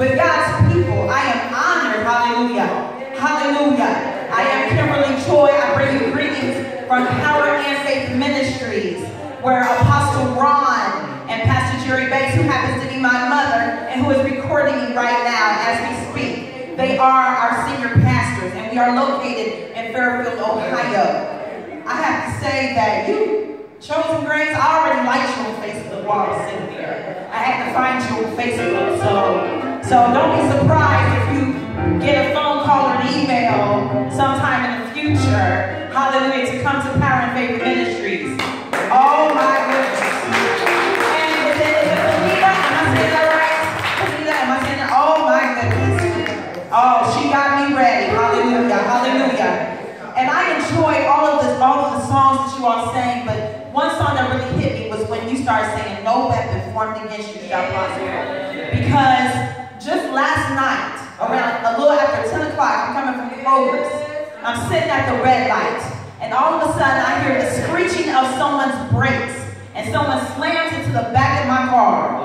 With God's people, I am honored. Hallelujah. Hallelujah. I am Kimberly Joy. I bring you greetings from Power and Faith Ministries, where Apostle Ron and Pastor Jerry Bates, who happens to be my mother and who is recording right now as we speak, they are our senior pastors, and we are located in Fairfield, Ohio. I have to say that you, Chosen Grace, I already liked you on Facebook while I was sitting there. I had to find you on Facebook, so so don't be surprised if you after 10 o'clock, I'm coming from Kroger's. I'm sitting at the red light, and all of a sudden I hear the screeching of someone's brakes, and someone slams into the back of my car.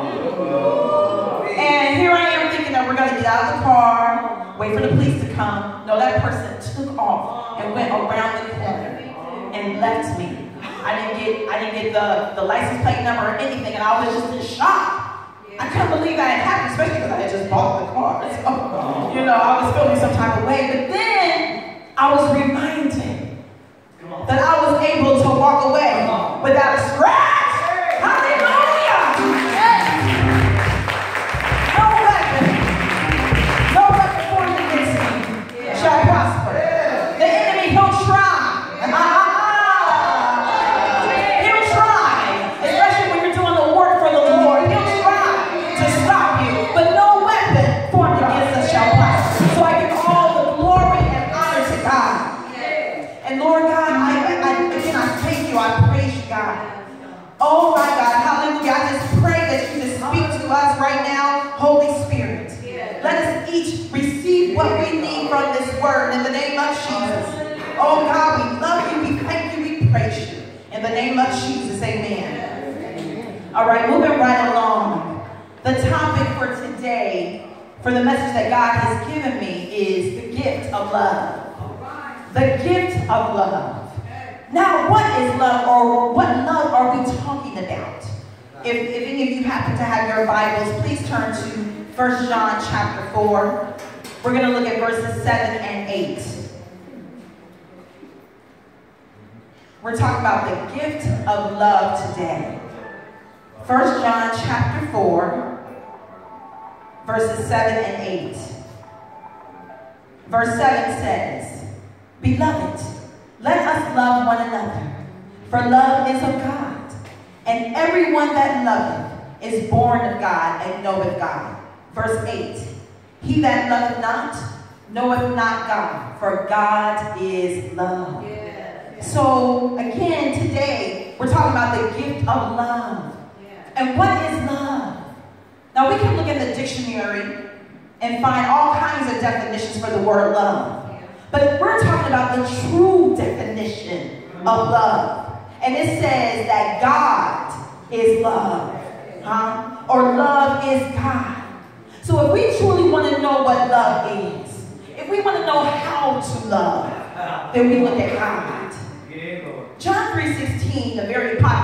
And here I am thinking that we're gonna get out of the car, wait for the police to come. No, that person took off and went around the corner and left me. I didn't get I didn't get the, the license plate number or anything, and I was just in shock. I couldn't believe that had happened, especially because I had just bought the car. So, you know, I was feeling some type of way. But then I was reminded that I was able to walk away without a scratch. All right, moving right along. The topic for today, for the message that God has given me, is the gift of love. The gift of love. Now, what is love or what love are we talking about? If, if any of you happen to have your Bibles, please turn to 1 John chapter 4. We're going to look at verses 7 and 8. We're talking about the gift of love today. 1 John chapter 4, verses 7 and 8. Verse 7 says, Beloved, let us love one another, for love is of God. And everyone that loveth is born of God and knoweth God. Verse 8, He that loveth not knoweth not God, for God is love. So again, today, we're talking about the gift of love. And what is love? Now we can look in the dictionary and find all kinds of definitions for the word love. But we're talking about the true definition of love. And it says that God is love. Huh? Or love is God. So if we truly want to know what love is, if we want to know how to love, then we look at God. John 3.16, a very popular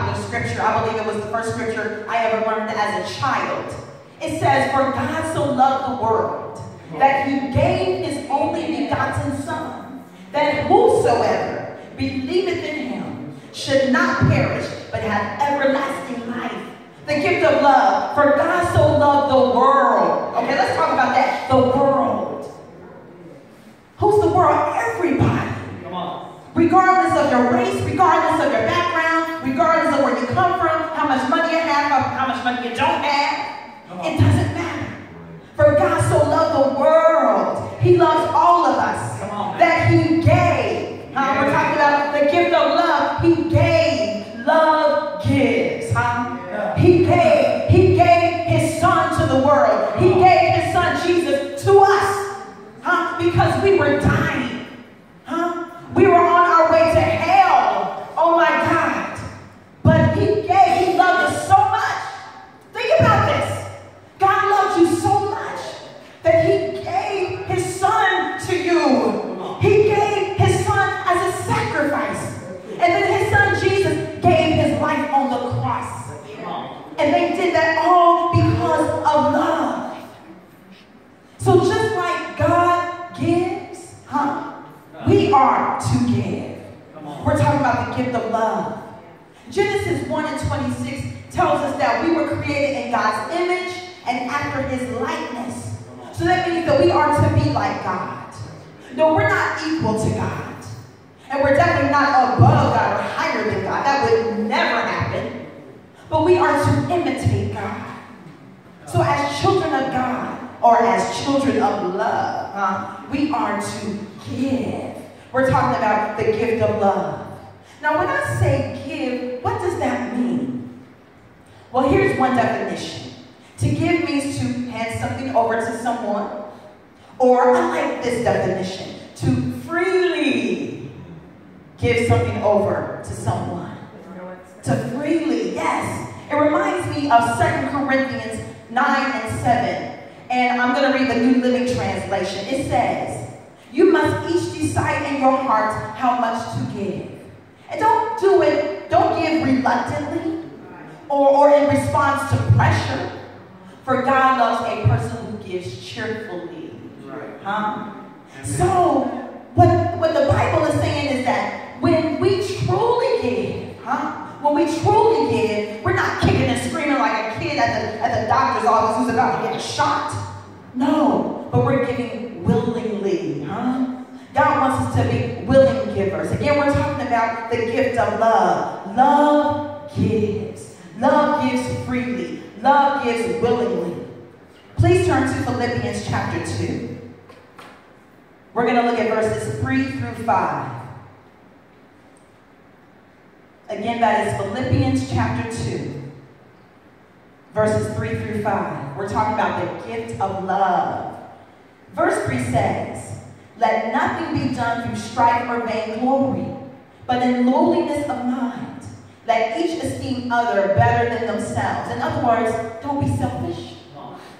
scripture, I believe it was the first scripture I ever learned as a child. It says, For God so loved the world that he gave his only begotten Son, that whosoever believeth in him should not perish, but have everlasting life. The gift of love. For God so loved the world. Okay, let's talk about that. The world. Who's the world? Everybody. Regardless of your race, regardless of your background, regardless of where you come from, how much money you have, how much money you don't have, it doesn't matter. For God so loved the world. He loves all of us. That he gave. Huh? We're talking about the gift of love. He gave. Love gives. Huh? He gave. He gave his son to the world. He gave his son Jesus to us. Huh? Because we were dying. Huh? We were on our way to hell. Oh my God. But he gave. He loved us so much. Think about this. God loves you so much that he gave about the gift of love. Genesis 1 and 26 tells us that we were created in God's image and after his likeness. So that means that we are to be like God. No, we're not equal to God. And we're definitely not above God or higher than God. That would never happen. But we are to imitate God. So as children of God, or as children of love, huh, we are to give. We're talking about the gift of love. Now, when I say give, what does that mean? Well, here's one definition. To give means to hand something over to someone, or I like this definition, to freely give something over to someone. To freely, yes. It reminds me of 2 Corinthians 9 and 7. And I'm going to read the New Living Translation. It says, You must each decide in your heart how much to give. And don't do it, don't give reluctantly or, or in response to pressure. For God loves a person who gives cheerfully. Huh? So, what, what the Bible is saying is that when we truly give, huh? When we truly give, we're not kicking and screaming like a kid at the, at the doctor's office who's about to get a shot. No, but we're giving willingly, huh? God wants us to be willing givers. Again, we're talking about the gift of love. Love gives. Love gives freely. Love gives willingly. Please turn to Philippians chapter 2. We're going to look at verses 3 through 5. Again, that is Philippians chapter 2, verses 3 through 5. We're talking about the gift of love. Verse 3 says, let nothing be done through strife or vainglory, but in lowliness of mind. Let each esteem other better than themselves. In other words, don't be selfish.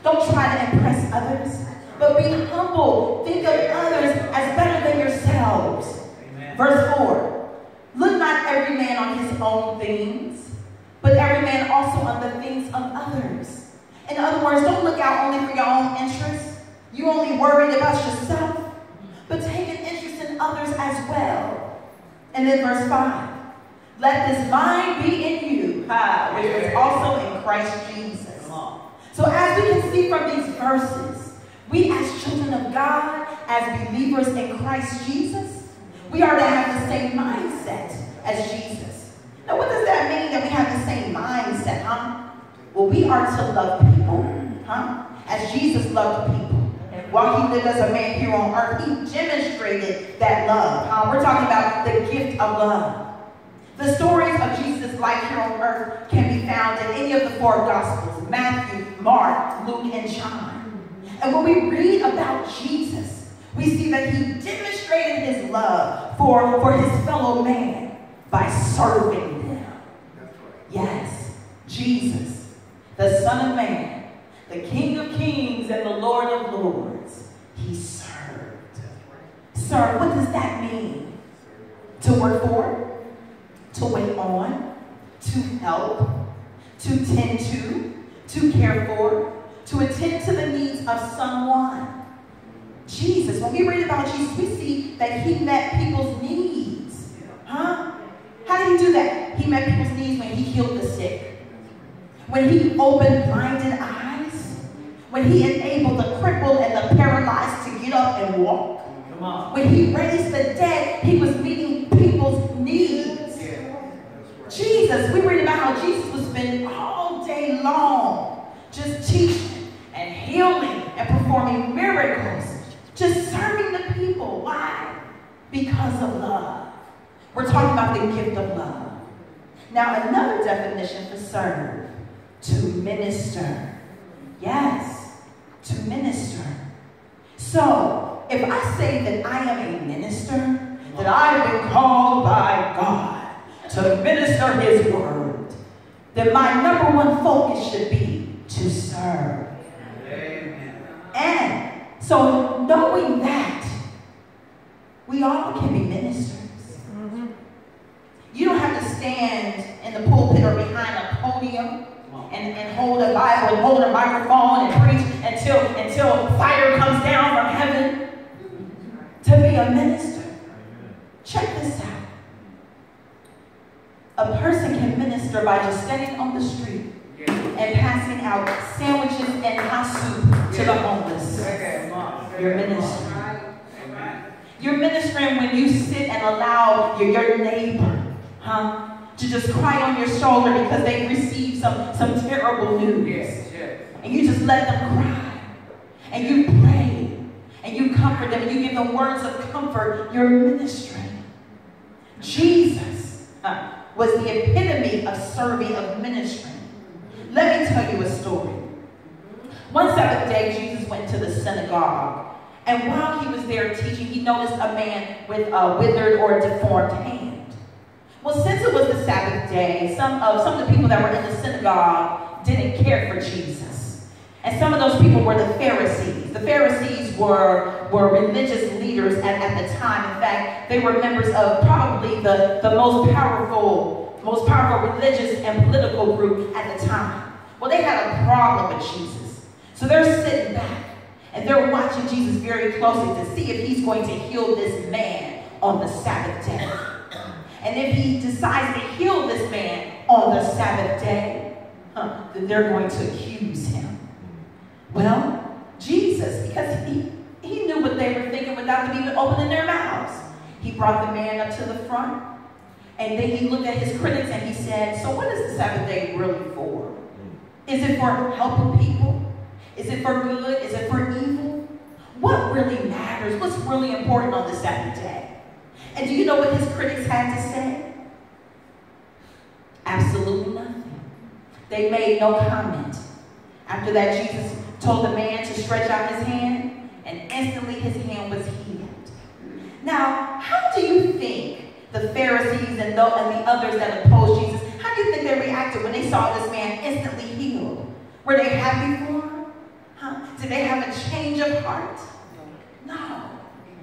Don't try to impress others, but be humble. Think of others as better than yourselves. Amen. Verse 4 Look not every man on his own things, but every man also on the things of others. In other words, don't look out only for your own interests. You only worried about yourself but take an interest in others as well. And then verse 5. Let this mind be in you, which is also in Christ Jesus. So as we can see from these verses, we as children of God, as believers in Christ Jesus, we are to have the same mindset as Jesus. Now what does that mean that we have the same mindset, huh? Well, we are to love people, huh? As Jesus loved people. While he lived as a man here on earth, he demonstrated that love. Uh, we're talking about the gift of love. The stories of Jesus' life here on earth can be found in any of the four Gospels, Matthew, Mark, Luke, and John. And when we read about Jesus, we see that he demonstrated his love for, for his fellow man by serving them. Yes, Jesus, the Son of Man, the King of Kings and the Lord of Lords. He served. Serve, what does that mean? To work for, to wait on, to help, to tend to, to care for, to attend to the needs of someone. Jesus, when we read about Jesus, we see that he met people's needs. Huh? How did he do that? He met people's needs when he healed the sick, when he opened blinded eyes when he enabled the crippled and the paralyzed to get up and walk. When he raised the dead, he was meeting people's needs. Jesus, we read about how Jesus was spending all day long Because of love. We're talking about the gift of love. Now, another definition for serve, to minister. Yes to minister. So, if I say that I am a minister, that I've been called by God to minister his word, then my number one focus should be to serve. Amen. And so knowing that, we all can be ministers. Mm-hmm. You don't have to stand in the pulpit or behind a podium and, and hold a Bible and hold a microphone and preach until, until fire comes down from heaven to be a minister. Check this out. A person can minister by just standing on the street and passing out sandwiches and hot soup to the homeless. You're ministering. You're ministering when you sit and allow your, your neighbor, huh, to just cry on your shoulder because they received some, some terrible news. And you just let them cry. And you pray. And you comfort them. And you give them words of comfort. You're ministering. Jesus uh, was the epitome of serving, of ministering. Let me tell you a story. One Sabbath day, Jesus went to the synagogue. And while he was there teaching, he noticed a man with a withered or deformed hand. Well, since it was the Sabbath day, some of, some of the people that were in the synagogue didn't care for Jesus. And some of those people were the Pharisees. The Pharisees were, were religious leaders at, at the time. In fact, they were members of probably the, the most powerful, most powerful religious and political group at the time. Well, they had a problem with Jesus. So they're sitting back and they're watching Jesus very closely to see if he's going to heal this man on the Sabbath day. And if he decides to heal this man on the Sabbath day, huh, then they're going to accuse him. Well, Jesus, because he, he knew what they were thinking without them even opening their mouths, he brought the man up to the front. And then he looked at his critics and he said, So, what is the Sabbath day really for? Is it for helping people? Is it for good? Is it for evil? What really matters? What's really important on the Sabbath day? And do you know what his critics had to say? Absolutely nothing. They made no comment. After that, Jesus told the man to stretch out his hand, and instantly his hand was healed. Now, how do you think the Pharisees and the, and the others that opposed Jesus, how do you think they reacted when they saw this man instantly healed? Were they happy for him? Did they have a change of heart? No,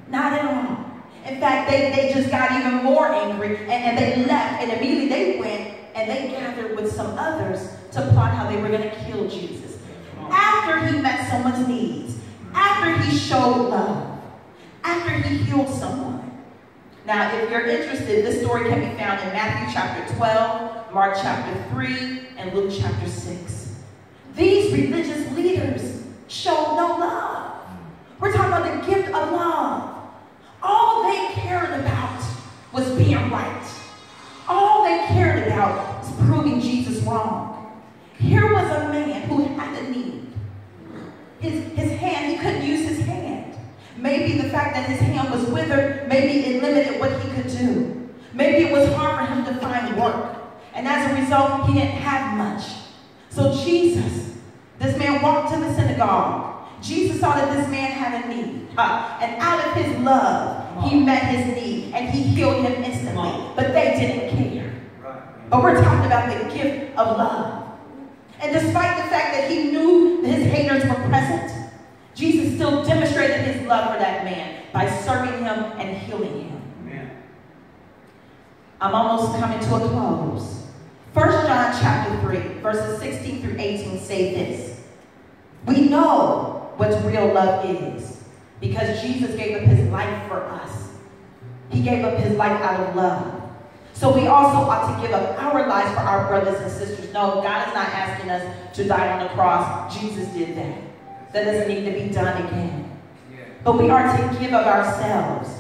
not at all. In fact, they, they just got even more angry and, and they left and immediately they went and they gathered with some others to plot how they were going to kill Jesus. After he met someone's needs, after he showed love, after he healed someone. Now, if you're interested, this story can be found in Matthew chapter 12, Mark chapter 3, and Luke chapter 6. These religious leaders showed no love. We're talking about the gift of love. All they cared about was being right. All they cared about was proving Jesus wrong. Here was a man who had a need. His, his hand, he couldn't use his hand. Maybe the fact that his hand was withered, maybe it limited what he could do. Maybe it was hard for him to find work. And as a result, he didn't have much. So Jesus this man walked to the synagogue. Jesus saw that this man had a need. Uh, and out of his love, he met his need and he healed him instantly. But they didn't care. But we're talking about the gift of love. And despite the fact that he knew his haters were present, Jesus still demonstrated his love for that man by serving him and healing him. Amen. I'm almost coming to a close. 1 John chapter 3, verses 16 through 18 say this. We know what real love is because Jesus gave up his life for us. He gave up his life out of love. So we also ought to give up our lives for our brothers and sisters. No, God is not asking us to die on the cross. Jesus did that. That doesn't need to be done again. But we are to give of ourselves.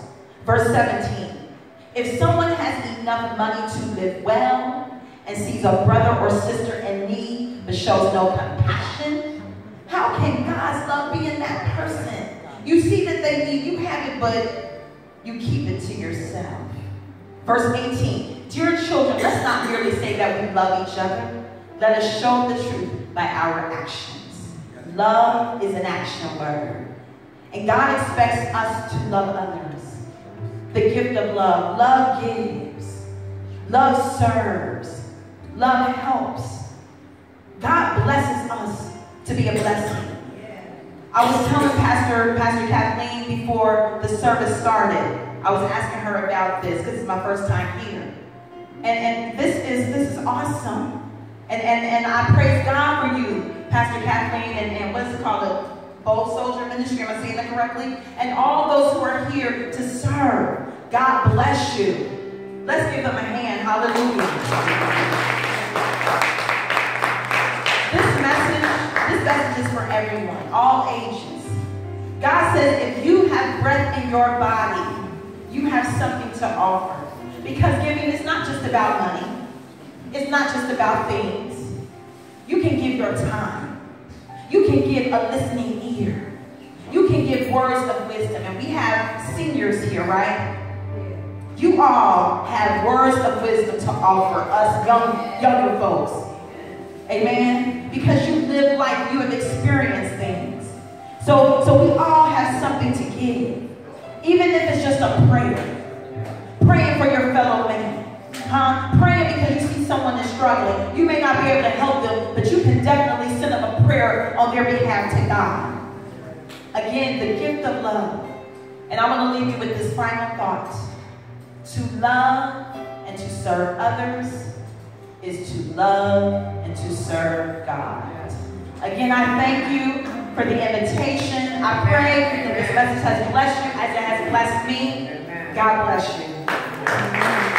Verse 17. If someone has enough money to live well and sees a brother or sister in need but shows no compassion, how can God's love be in that person? You see that they need, you have it, but you keep it to yourself. Verse 18, Dear children, let's not merely say that we love each other. Let us show the truth by our actions. Love is an action word. And God expects us to love others. The gift of love. Love gives. Love serves. Love helps. God blesses us to be a blessing. I was telling Pastor, Pastor Kathleen before the service started, I was asking her about this because it's my first time here. And, and this is this is awesome. And, and, and I praise God for you, Pastor Kathleen, and, and what's it called? The Bold Soldier Ministry, am I saying that correctly? And all those who are here to serve. God bless you. Let's give them a hand. Hallelujah. Message, this message is for everyone, all ages. God says if you have breath in your body, you have something to offer. Because giving is not just about money. It's not just about things. You can give your time. You can give a listening ear. You can give words of wisdom. And we have seniors here, right? You all have words of wisdom to offer us young, younger folks. Amen? Because you live life, you have experienced things. So, so we all have something to give. Even if it's just a prayer. Praying for your fellow man. Huh? Praying because you see someone is struggling. You may not be able to help them, but you can definitely send them a prayer on their behalf to God. Again, the gift of love. And I want to leave you with this final thought. To love and to serve others is to love and to serve God. Again, I thank you for the invitation. I pray that this message has blessed you as it has blessed me. God bless you.